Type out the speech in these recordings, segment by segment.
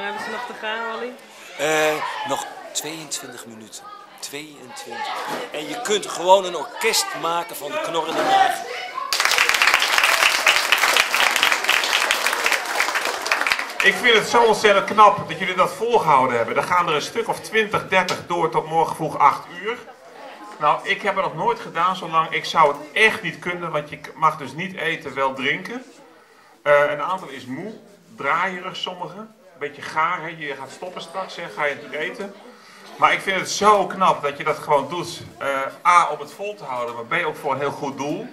Lang hebben ze nog te gaan, Wally? Eh, nog 22 minuten. 22. En je kunt gewoon een orkest maken van de knorrende maag. Ik vind het zo ontzettend knap dat jullie dat volgehouden hebben. Er gaan er een stuk of 20, 30 door tot morgen vroeg 8 uur. Nou, ik heb het nog nooit gedaan zolang. Ik zou het echt niet kunnen, want je mag dus niet eten, wel drinken. Eh, een aantal is moe, draaierig sommigen. Beetje gaar, hè? je gaat stoppen straks, hè? ga je natuurlijk eten. Maar ik vind het zo knap dat je dat gewoon doet. Eh, A, om het vol te houden, maar B, ook voor een heel goed doel.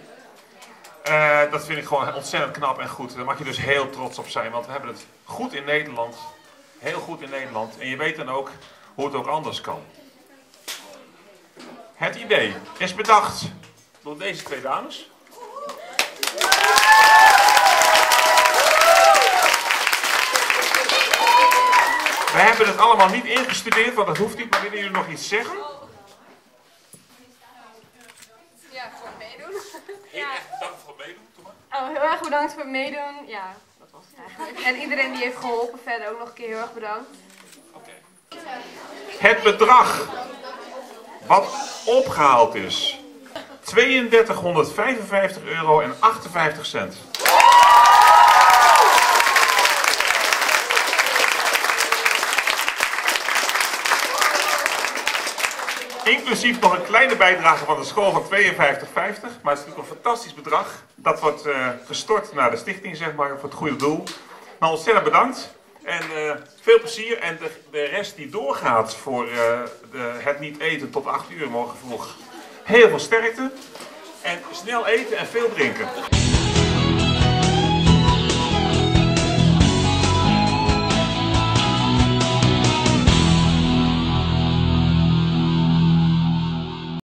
Eh, dat vind ik gewoon ontzettend knap en goed. Daar mag je dus heel trots op zijn, want we hebben het goed in Nederland. Heel goed in Nederland. En je weet dan ook hoe het ook anders kan. Het idee is bedacht door deze twee dames. We hebben het allemaal niet ingestudeerd, want dat hoeft niet, maar willen jullie nog iets zeggen? Ja, voor het meedoen. Ja. Dank voor het meedoen. Oh, heel erg bedankt voor het meedoen. Ja, dat was het eigenlijk. En iedereen die heeft geholpen verder ook nog een keer heel erg bedankt. Het bedrag wat opgehaald is. 3255 euro en 58 cent. Inclusief nog een kleine bijdrage van de school van 52,50. Maar het is natuurlijk een fantastisch bedrag. Dat wordt eh, gestort naar de stichting, zeg maar, voor het goede doel. Nou, ontzettend bedankt. En eh, veel plezier. En de, de rest die doorgaat voor eh, de, het niet eten tot 8 uur morgen vroeg. Heel veel sterkte. En snel eten en veel drinken.